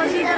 Osito